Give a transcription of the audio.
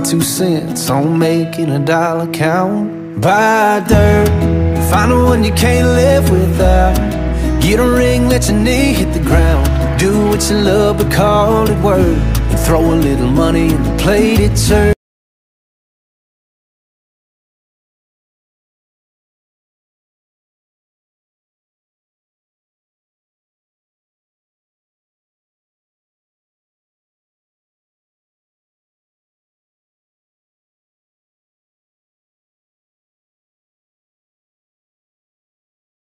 two cents on making a dollar count. Buy dirt, find the one you can't live without. Get a ring, let your knee hit the ground. Do what you love, but call it work. And throw a little money in the plate, it serves.